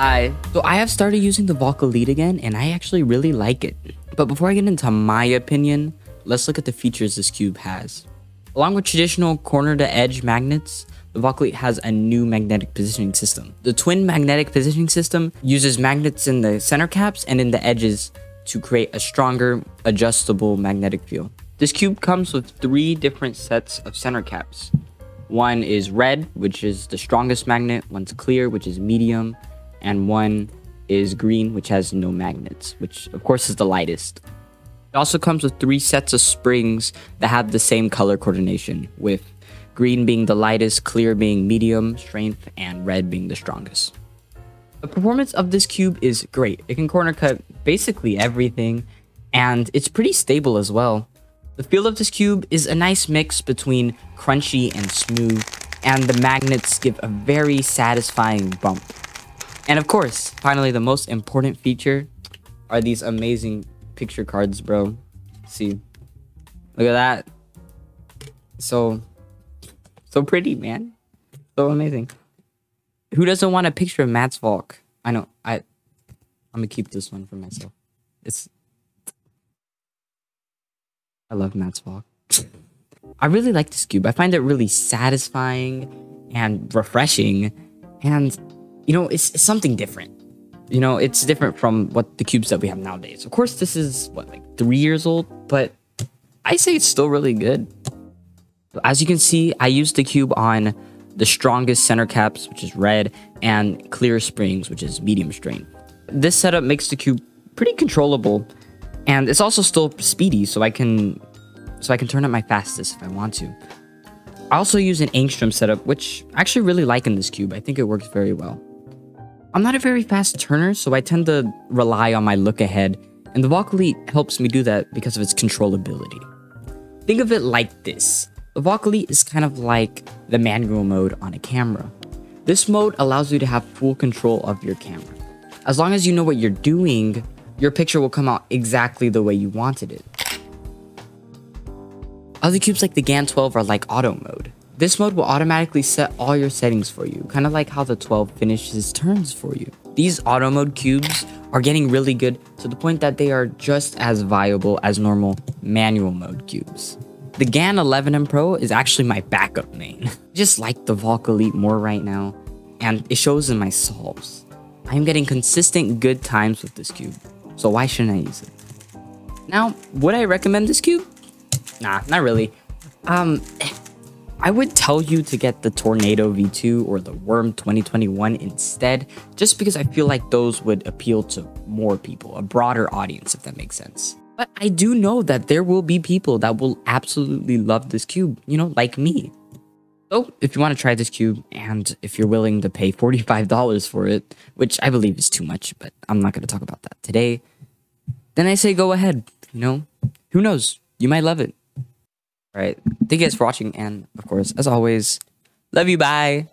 Hi. So I have started using the Valk Elite again, and I actually really like it. But before I get into my opinion, let's look at the features this cube has. Along with traditional corner-to-edge magnets, the Valk has a new magnetic positioning system. The twin magnetic positioning system uses magnets in the center caps and in the edges to create a stronger, adjustable magnetic field. This cube comes with three different sets of center caps. One is red, which is the strongest magnet, one's clear, which is medium, and one is green, which has no magnets, which of course is the lightest. It also comes with three sets of springs that have the same color coordination, with green being the lightest, clear being medium strength, and red being the strongest. The performance of this cube is great. It can corner cut basically everything, and it's pretty stable as well. The feel of this cube is a nice mix between crunchy and smooth, and the magnets give a very satisfying bump. And of course, finally, the most important feature are these amazing picture cards, bro. See, look at that. So, so pretty, man. So amazing. Who doesn't want a picture of Mats Valk? I know. I, I'm gonna keep this one for myself. It's. I love Mats Valk. I really like this cube. I find it really satisfying and refreshing, and you know, it's, it's something different you know, it's different from what the cubes that we have nowadays. Of course, this is what like three years old, but I say it's still really good. As you can see, I used the cube on the strongest center caps, which is red, and clear springs, which is medium strength. This setup makes the cube pretty controllable, and it's also still speedy, so I can so I can turn up my fastest if I want to. I also use an angstrom setup, which I actually really like in this cube. I think it works very well. I'm not a very fast turner, so I tend to rely on my look ahead, and the Valk Elite helps me do that because of its controllability. Think of it like this. The Valk Elite is kind of like the manual mode on a camera. This mode allows you to have full control of your camera. As long as you know what you're doing, your picture will come out exactly the way you wanted it. Other cubes like the GAN 12 are like auto mode. This mode will automatically set all your settings for you, kind of like how the 12 finishes turns for you. These auto mode cubes are getting really good to the point that they are just as viable as normal manual mode cubes. The GAN 11M Pro is actually my backup main. Just like the Valk Elite more right now, and it shows in my solves. I am getting consistent good times with this cube, so why shouldn't I use it? Now, would I recommend this cube? Nah, not really. Um, I would tell you to get the Tornado V2 or the Worm 2021 instead, just because I feel like those would appeal to more people, a broader audience, if that makes sense. But I do know that there will be people that will absolutely love this cube, you know, like me. So, if you want to try this cube, and if you're willing to pay $45 for it, which I believe is too much, but I'm not going to talk about that today, then I say go ahead, you know? Who knows? You might love it. All right. Thank you guys for watching. And of course, as always, love you. Bye.